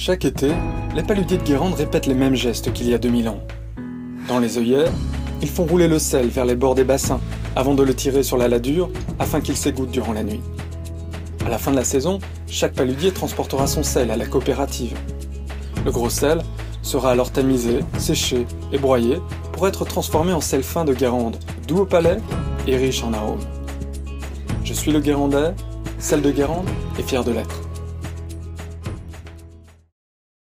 Chaque été, les paludiers de Guérande répètent les mêmes gestes qu'il y a 2000 ans. Dans les œillets, ils font rouler le sel vers les bords des bassins avant de le tirer sur la ladure afin qu'il s'égoutte durant la nuit. À la fin de la saison, chaque paludier transportera son sel à la coopérative. Le gros sel sera alors tamisé, séché et broyé pour être transformé en sel fin de Guérande, doux au palais et riche en arômes. Je suis le Guérandais, sel de Guérande et fier de l'être.